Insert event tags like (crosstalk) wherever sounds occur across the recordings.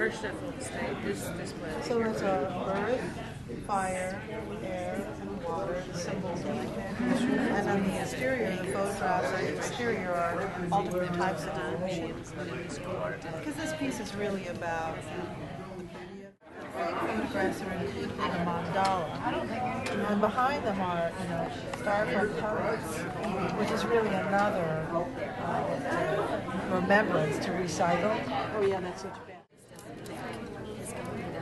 first shuffled state. This this was. So it's a earth, fire, air, and water, the symbols of And on the exterior, the photographs on the exterior are all different types of dimensions. Because this piece is really about photographs are included in a mandala. And behind them are, you know, styrofoam pellets, which is really another uh, remembrance to recycle. Oh yeah, that's such bad.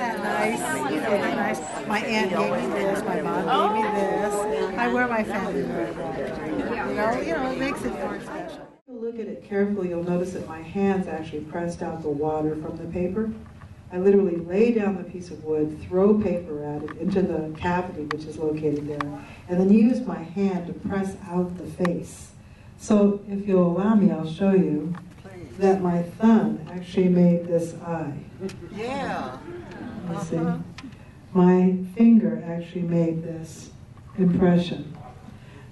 that nice? Isn't that nice? My aunt gave me this, my mom gave me this. I wear my family very well. You know, you know, it makes it more special. If you look at it carefully, you'll notice that my hands actually pressed out the water from the paper. I literally lay down the piece of wood, throw paper at it into the cavity which is located there, and then use my hand to press out the face. So if you'll allow me, I'll show you that my thumb actually made this eye. Yeah. See? Uh-huh. My finger actually made this impression.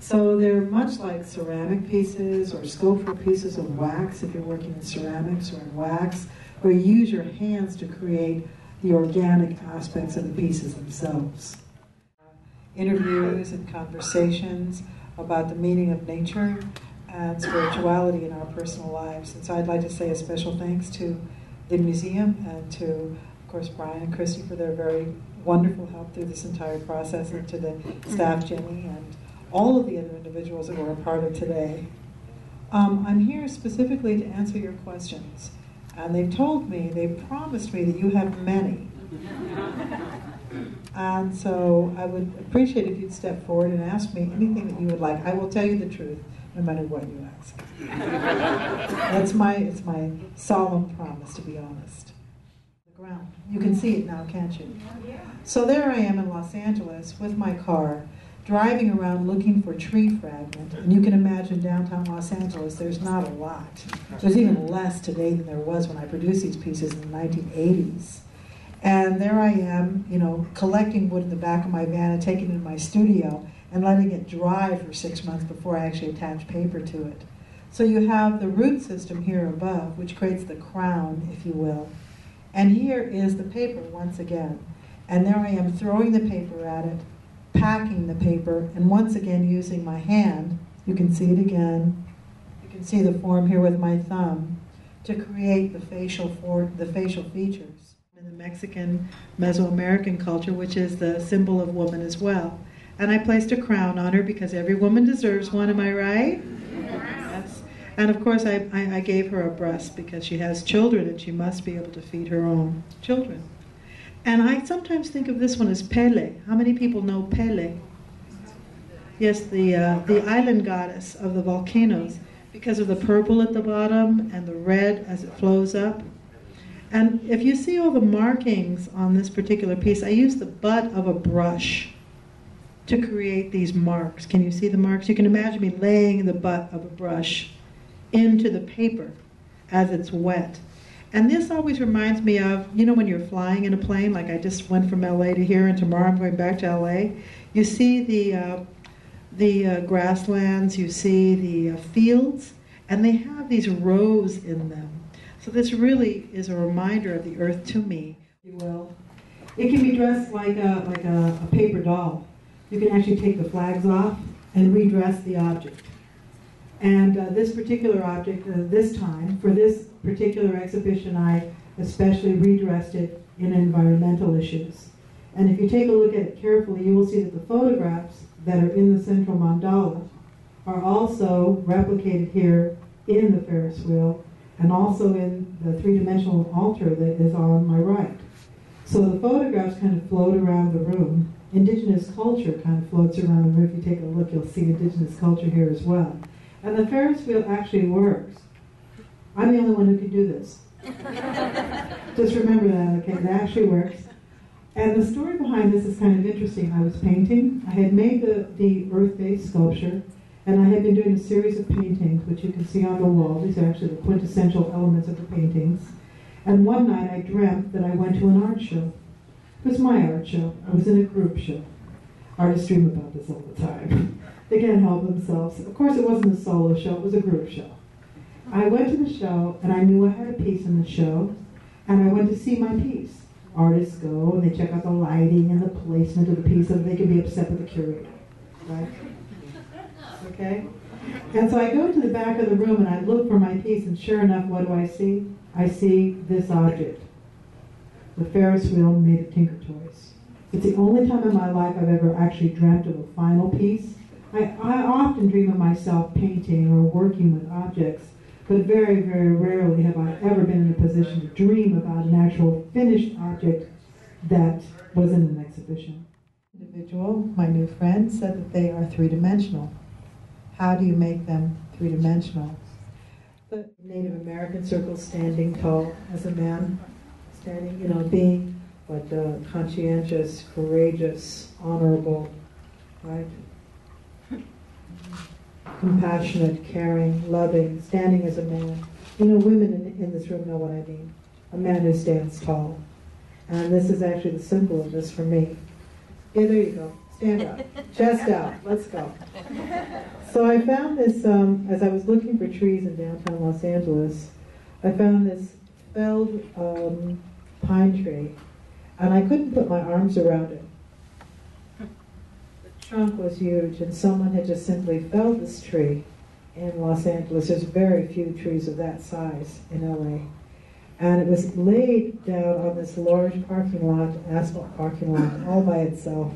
So they're much like ceramic pieces or sculptural pieces of wax if you're working in ceramics or in wax, where you use your hands to create the organic aspects of the pieces themselves. Interviews and conversations about the meaning of nature and spirituality in our personal lives. And so I'd like to say a special thanks to the museum and to, of course, Brian and Christy for their very wonderful help through this entire process, and to the staff, Jenny, and all of the other individuals that were a part of today. Um, I'm here specifically to answer your questions. And they've told me, they've promised me that you have many. (laughs) And so I would appreciate if you'd step forward and ask me anything that you would like. I will tell you the truth, no matter what you ask. (laughs) That's my, it's my solemn promise, to be honest. The ground. You can see it now, can't you? Oh, so there I am in Los Angeles with my car, driving around looking for tree fragment. And you can imagine downtown Los Angeles, there's not a lot. There's even less today than there was when I produced these pieces in the 1980s. And there I am, you know, collecting wood in the back of my van and taking it in my studio and letting it dry for six months before I actually attach paper to it. So you have the root system here above, which creates the crown, if you will. And here is the paper once again. And there I am throwing the paper at it, packing the paper, and once again using my hand. You can see it again. You can see the form here with my thumb to create the facial for the facial features in the Mexican Mesoamerican culture, which is the symbol of woman as well. And I placed a crown on her because every woman deserves one, am I right? And of course, I, I, I gave her a breast because she has children and she must be able to feed her own children. And I sometimes think of this one as Pele. How many people know Pele? Yes, the, uh, the island goddess of the volcanoes because of the purple at the bottom and the red as it flows up. And if you see all the markings on this particular piece, I used the butt of a brush to create these marks. Can you see the marks? You can imagine me laying the butt of a brush into the paper as it's wet. And this always reminds me of, you know, when you're flying in a plane, like I just went from LA to here and tomorrow I'm going back to LA. You see the, uh, the uh, grasslands, you see the uh, fields, and they have these rows in them. So this really is a reminder of the earth to me, if will. It can be dressed like a, like a, a paper doll. You can actually take the flags off and redress the object. And uh, this particular object, uh, this time, for this particular exhibition, I especially redressed it in environmental issues. And if you take a look at it carefully, you will see that the photographs that are in the central mandala are also replicated here in the Ferris wheel and also in the three-dimensional altar that is on my right. So the photographs kind of float around the room. Indigenous culture kind of floats around the room. If you take a look, you'll see indigenous culture here as well. And the Ferris wheel actually works. I'm the only one who can do this. (laughs) Just remember that, okay? It actually works. And the story behind this is kind of interesting. I was painting. I had made the, the earth-based sculpture, and I had been doing a series of paintings, which you can see on the wall. These are actually the quintessential elements of the paintings. And one night I dreamt that I went to an art show. It was my art show. I was in a group show. Artists dream about this all the time. (laughs) they can't help themselves. Of course, it wasn't a solo show, it was a group show. I went to the show, and I knew I had a piece in the show, and I went to see my piece. Artists go and they check out the lighting and the placement of the piece so that they can be upset with the curator. Right? Okay? And so I go to the back of the room and I look for my piece, and sure enough, what do I see? I see this object the Ferris wheel made of Tinker Toys. It's the only time in my life I've ever actually dreamt of a final piece. I, I often dream of myself painting or working with objects, but very, very rarely have I ever been in a position to dream about an actual finished object that was in an exhibition. Individual, my new friend, said that they are three dimensional. How do you make them three dimensional? The Native American circle standing tall as a man, standing, you know, being but uh, conscientious, courageous, honorable, right? Compassionate, caring, loving, standing as a man. You know, women in, in this room know what I mean. A man who stands tall. And this is actually the symbol of this for me. Yeah, there you go. Stand up. Chest out. Let's go. So I found this, um, as I was looking for trees in downtown Los Angeles, I found this felled um, pine tree, and I couldn't put my arms around it. Trunk was huge, and someone had just simply felled this tree in Los Angeles. There's very few trees of that size in LA. And it was laid down on this large parking lot, asphalt parking lot, all by itself,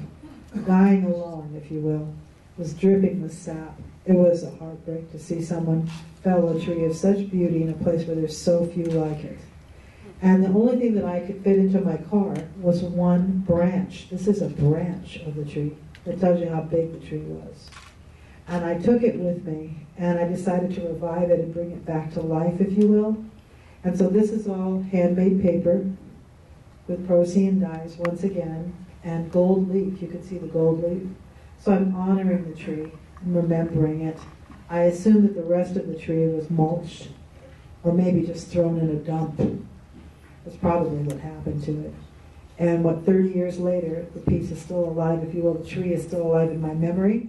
dying alone, if you will. It was dripping with sap. It was a heartbreak to see someone fell a tree of such beauty in a place where there's so few like it. And the only thing that I could fit into my car was one branch. This is a branch of the tree that tells you how big the tree was. And I took it with me, and I decided to revive it and bring it back to life, if you will. And so this is all handmade paper with Procion dyes once again, and gold leaf. You can see the gold leaf. So I'm honoring the tree and remembering it. I assume that the rest of the tree was mulched, or maybe just thrown in a dump. That's probably what happened to it. And what 30 years later, the piece is still alive, if you will, the tree is still alive in my memory.